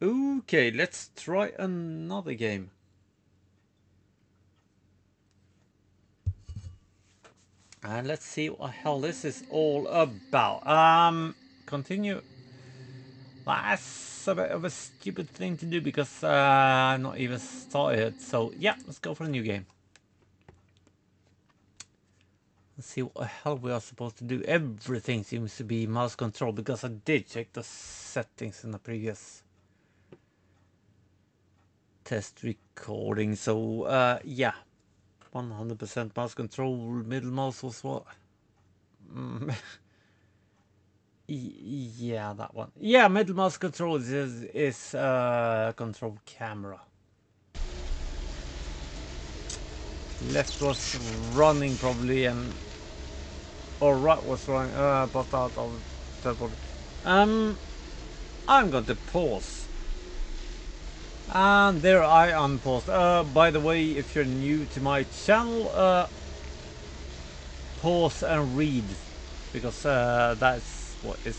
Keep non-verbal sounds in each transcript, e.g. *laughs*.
Okay, let's try another game. And let's see what hell this is all about. Um, continue. That's a bit of a stupid thing to do because uh, I'm not even started. So yeah, let's go for a new game. Let's see what the hell we are supposed to do. Everything seems to be mouse control because I did check the settings in the previous test recording. So uh, yeah, 100% mouse control. Middle mouse was what? Mm. *laughs* yeah, that one. Yeah, middle mouse control is is uh, control camera. Left was running probably and or right was running uh but out of teleport. Um I'm going to pause. And there I unpaused. Uh by the way if you're new to my channel uh pause and read because uh that's what is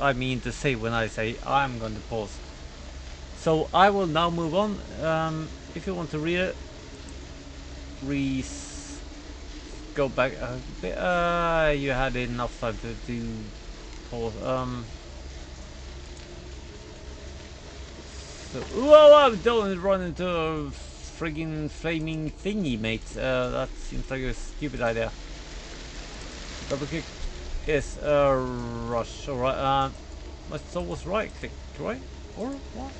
I mean to say when I say I'm going to pause. So I will now move on. Um, if you want to read it, re go back a bit. Uh, you had enough time to do pause. Um, so, whoa, don't run into a friggin' flaming thingy, mate. Uh, that seems like a stupid idea. Double kick is a rush. Alright, uh, must always right click, right? Or what?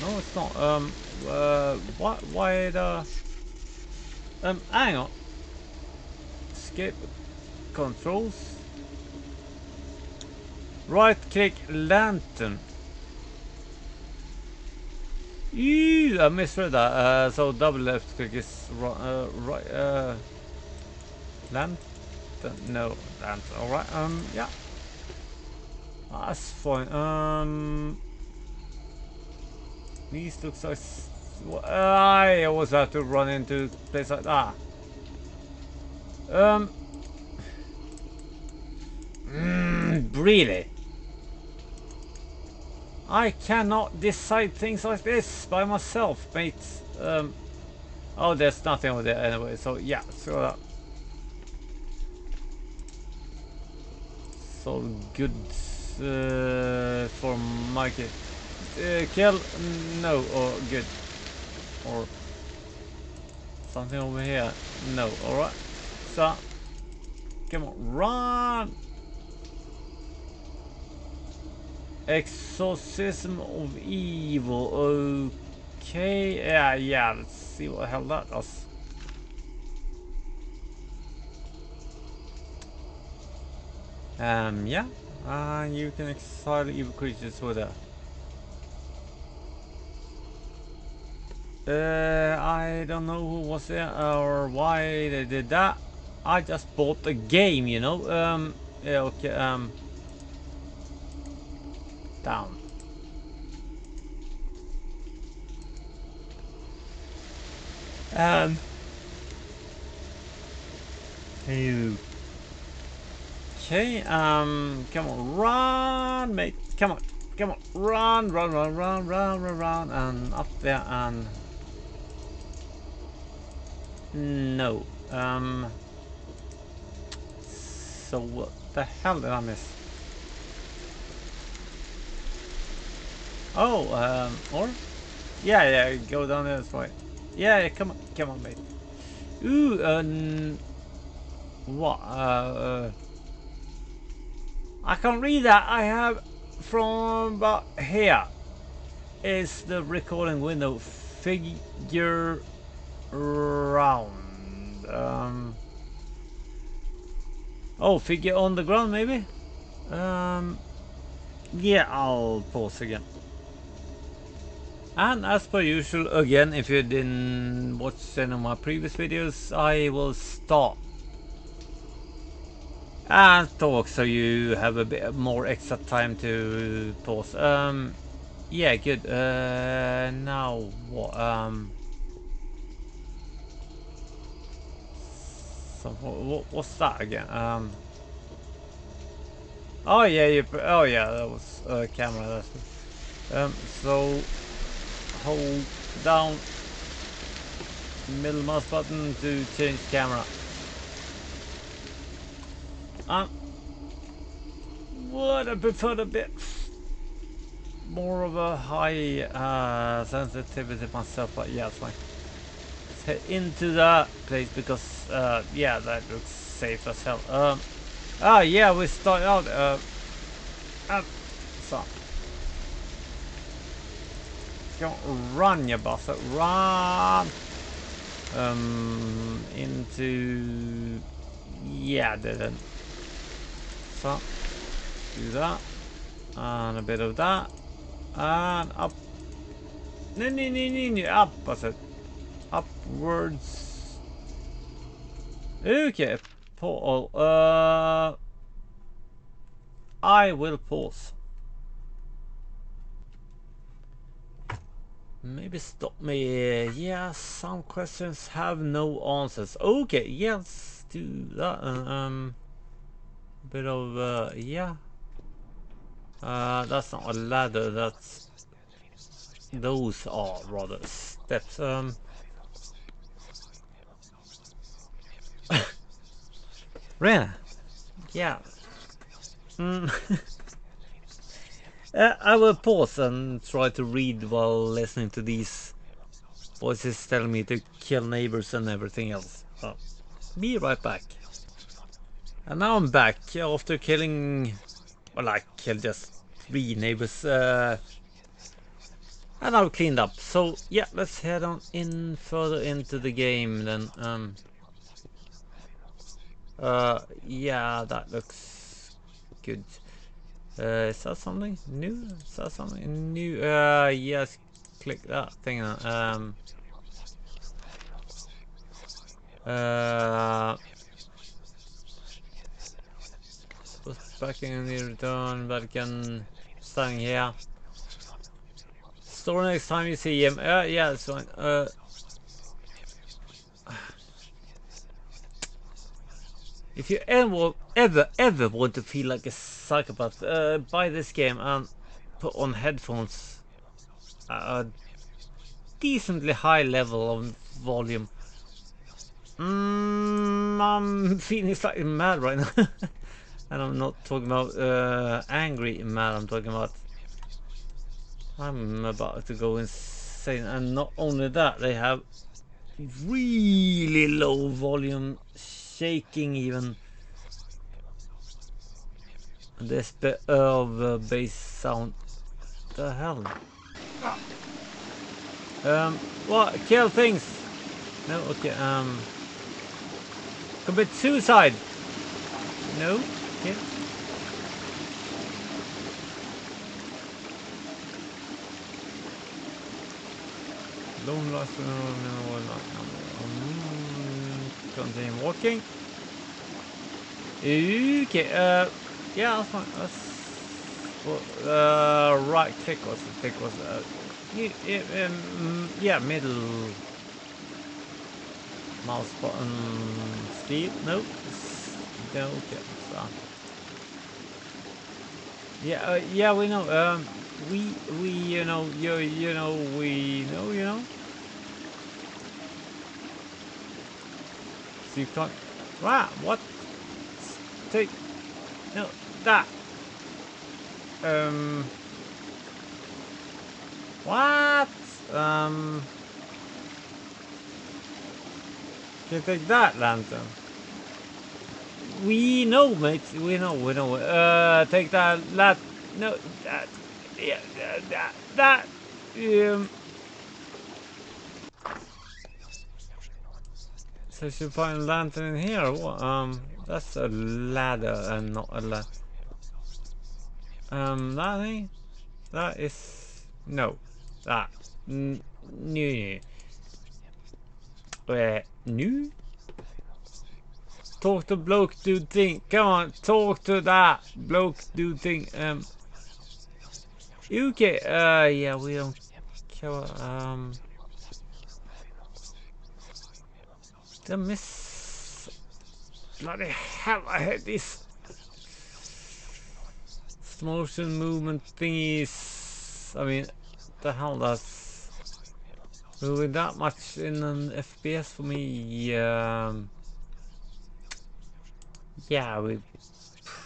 No, it's not. Um, uh, why, why the... Um, hang on. Skip controls. Right click lantern. Ew, I misread that. Uh, so double left click is uh, right. Uh, lantern? No, lantern. Alright. Um, yeah. That's fine. Um, these looks like. I always have to run into place like that. Um. Mm, really? I cannot decide things like this by myself, mate. Um, oh, there's nothing over there anyway, so yeah, so that. So good uh, for Mikey. Uh, kill? No, or good. Or something over here? No, alright. So, come on, run! Exorcism of Evil. Okay, yeah, yeah, let's see what the hell that does. Um, yeah, uh, you can exile evil creatures with that. Uh, I don't know who was there or why they did that. I just bought the game, you know. Um, yeah, okay. Um, down. Um. Okay, um, come on, run, mate, come on, come on, run, run, run, run, run, run, run, and up there, and no, um, so what the hell did I miss? Oh, um, or? Yeah, yeah, go down there, right. Yeah, yeah, come on, come on, mate. Ooh, um, what, uh, uh, I can't read that. I have from about here is the recording window figure round. Um, oh, figure on the ground maybe? Um, yeah, I'll pause again. And as per usual, again, if you didn't watch any of my previous videos, I will stop and talk so you have a bit more extra time to pause. Um, yeah, good. Uh, now what? Um, so what, what's that again? Um, Oh yeah, you. Oh yeah, that was uh, camera. That's. Um. So hold down middle mouse button to change camera. Um. Would I prefer a bit more of a high uh, sensitivity myself, but yeah, it's fine. Let's head into that place because uh, yeah, that looks safe as hell. Um. Ah, yeah, we start out. Uh, uh, so. Don't run, you bastard. Run! Um, into... Yeah, didn't. So, do that. And a bit of that. And up. No, no, no, no, no. Up, was? Upwards. Okay, portal. Uh, I will pause. Maybe stop me. Yeah, some questions have no answers. Okay, yes, do that. Um, bit of uh, yeah. Uh, that's not a ladder. That's those are rather steps. Um. *laughs* Rena. Yeah. Mm. *laughs* uh, I will pause and try to read while listening to these voices telling me to kill neighbors and everything else. So, be right back. And now I'm back after killing, well I killed just three neighbors. Uh, and I've cleaned up. So yeah, let's head on in further into the game then. Um, uh, yeah, that looks good. Uh, is that something new? Is that something new? Uh, yes, click that thing. Um, uh, backing the return, verken stäng here. Store next time you see him. Uh, yeah, it's fine. Uh, If you ever, ever, ever want to feel like a psychopath, uh, buy this game and put on headphones at a decently high level of volume. Mm, I'm *laughs* feeling slightly mad right now. *laughs* and I'm not talking about uh, angry mad, I'm talking about I'm about to go insane. And not only that, they have really low volume shaking even this bit of uh, bass sound. The hell? Um, what? Kill things? No, okay, um... Commit suicide! No? Okay. Long last... Continue walking. Okay, uh, yeah, that's fine. That's well, uh, right click was the click was uh, yeah, um, yeah, middle mouse button. Steve, nope, no, okay, so. Yeah, uh, yeah, we know. Um, we we you know you you know we know you know. So you can't. Wow, what? Take. No, that. Um. What? Um. Can you take that lantern. We know, mate. We know. We know. Uh, take that. Lat. No, that. Yeah, that. That. Um. So I should find a lantern in here. Um, that's a ladder and not a ladder. Um, that thing? That is... No. That. New. Uh, new? Talk to bloke dude thing. Come on, talk to that bloke dude thing. Um, UK. Uh, yeah, we don't care. Um, the miss. Bloody hell! I hate this. motion movement thingies. I mean, the hell that's moving that much in an FPS for me. Um, yeah, we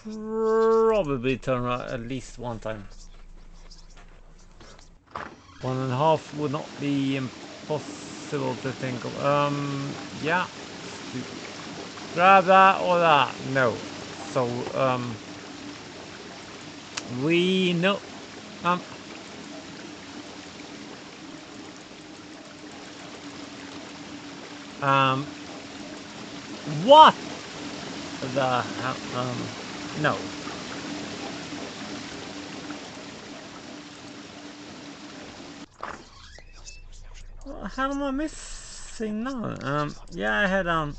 probably turn around at least one time. One and a half would not be impossible to think of. Um, yeah. Grab that or that? No. So, um, we know. Um, um, what the? Um, no. Hell am I missing now? Um, yeah, I had, um,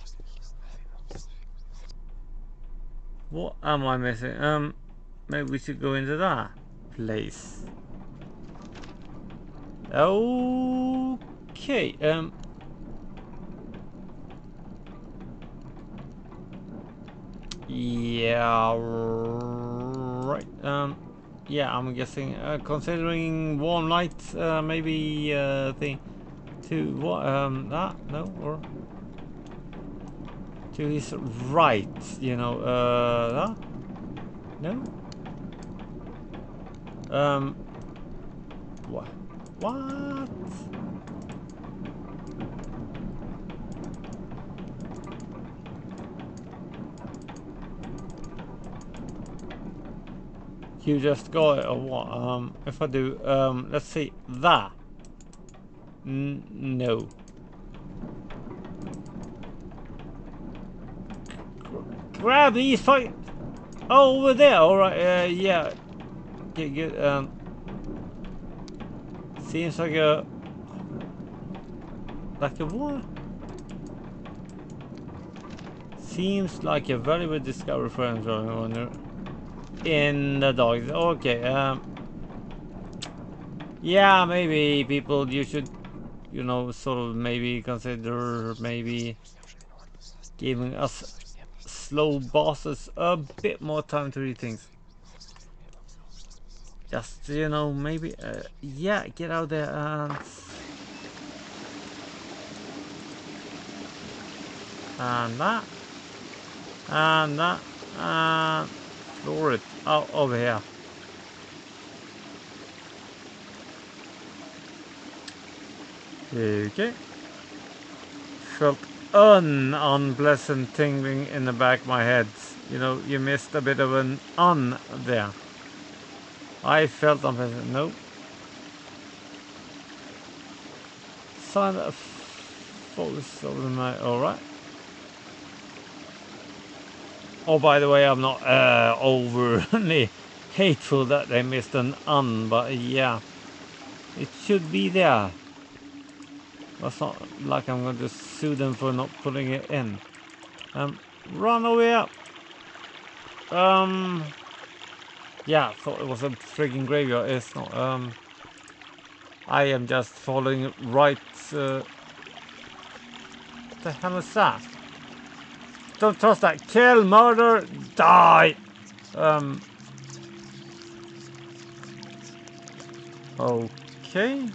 what am I missing? Um, maybe we should go into that place. Okay, um, Yeah, right. Um, yeah, I'm guessing. Uh, considering warm light, uh, maybe uh, thing to what? Um, that no or to his right. You know, uh, no. Um, what? What? You just got it or what? Um, if I do, um, let's see, that. N no. Grab these fight. Oh, over there. All right. Uh, yeah. Get good. Um. Seems like a like a what? Seems like a very good discovery friend going on in the dogs. Okay. Um. Yeah, maybe people you should, you know, sort of maybe consider maybe giving us slow bosses a bit more time to read things. Just you know, maybe uh, yeah, get out there and and that and that and floor it out over here. Okay. Felt an unpleasant tingling in the back of my head. You know, you missed a bit of an un there. I felt unpleasant. No. Sign of focus over the night. Alright. Oh, by the way, I'm not uh, overly *laughs* hateful that they missed an un, but yeah, it should be there. It's not like I'm going to sue them for not putting it in. Um, run away up! Um, yeah, thought it was a freaking graveyard. It's not. Um, I am just following right. Uh, the hell is that? Don't trust that. Kill, murder, die. Um. Okay.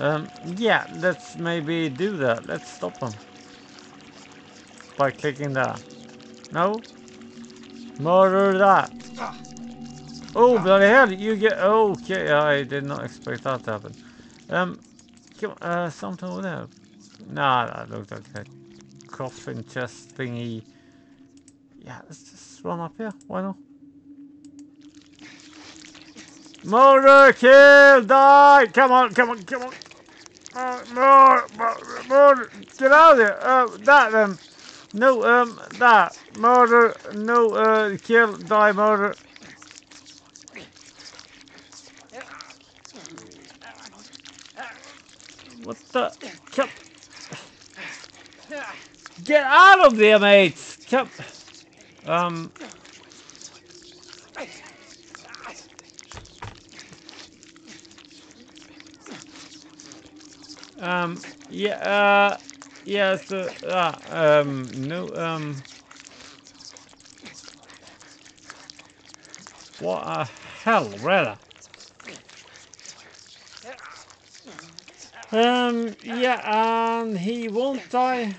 Um, yeah, let's maybe do that. Let's stop them. By clicking that. No? Murder that. Oh, bloody hell, you get... Okay, I did not expect that to happen. Um, come on, uh, something over there. Nah, that looked like a coffin chest thingy. Yeah, let's just run up here. Why not? Murder, kill, die! Come on, come on, come on! Uh, more, more, get out of there! Uh, that then. No, um, that. Murder, no, uh, kill, die, murder. What the? Get out of there, mates! Um. Um, yeah, uh, yes, uh, uh, um, no, um, what a hell, really? Um, yeah, and he won't die.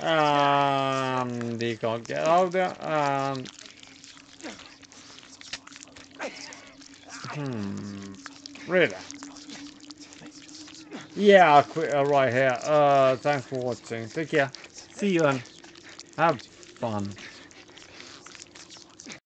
And he can't get out there, and... Hmm, really? Yeah, I'll quit uh, right here. Uh, thanks for watching. Take care. See you and have fun.